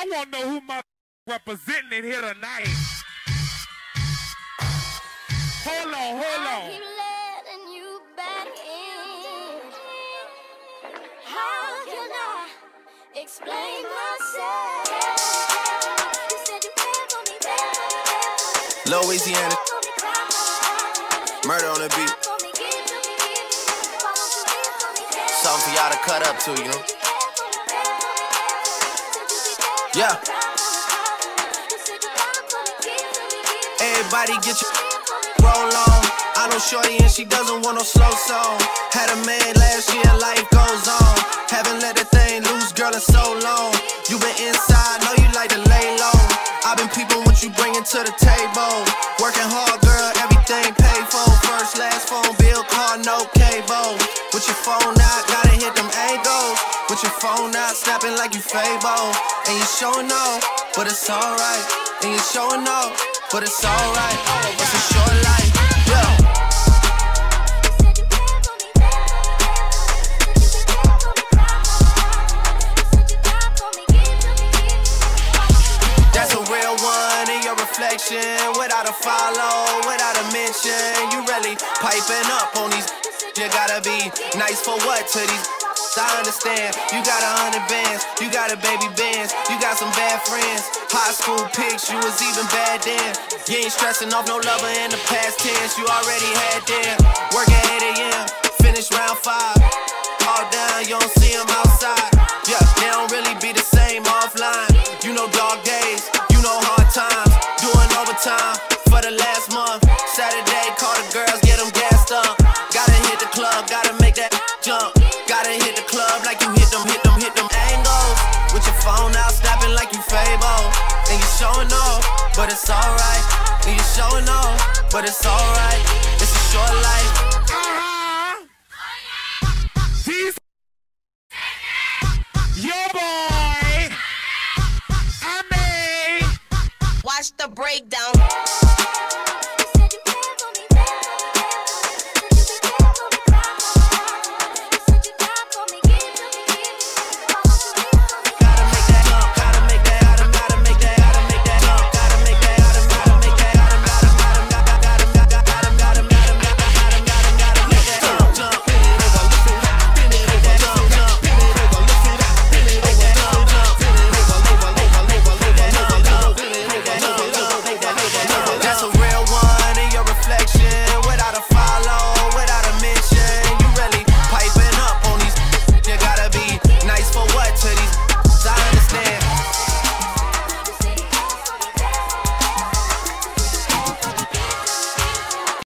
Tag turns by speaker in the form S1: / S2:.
S1: I want to know who my representing in here tonight. Hold on, hold
S2: I
S1: on.
S2: keep letting you back in. How can I explain myself?
S3: Louisiana,
S2: Cared for me, cried for me.
S3: Murda on the beat.
S2: Cried for me, give to me, give to me. Why won't you give to me, care for
S3: Something for y'all to cut up to, you know.
S2: Me.
S3: Everybody get your roll on. I know Shorty and she doesn't want no slow song. Had a man last year, life goes on. Haven't let the thing loose, girl, in so long. You been inside, know you like to lay low. I've been peeping what you bringing to the table. Working hard, girl, everything paid for. First, out, snapping like you Fabo. And you showing off, but it's alright. And you showing off, but it's alright. It's a short life. That's a real one in your reflection. Without a follow, without a mention. You really piping up on these. You gotta be nice for what to these. I understand. You got a hundred bands, you got a baby bands, you got some bad friends. High school pics, you was even bad then. You ain't stressing off no lover in the past tense. You already had them. Work at 8 a.m., finish round five. All down, you don't see them outside. Yeah, they don't really be the same offline. You know dog days, you know hard times. Doing overtime for the last month. Saturday, call the girls, get them gassed up. Gotta hit the club, gotta make that jump. Gotta hit the club like you hit them, hit them, hit them angles. With your phone out, snapping like you Fabo. And you showing off, but it's alright. And you showing off, but it's alright. It's a short life.
S1: Uh-huh. Your boy. I mean,
S4: Watch the breakdown.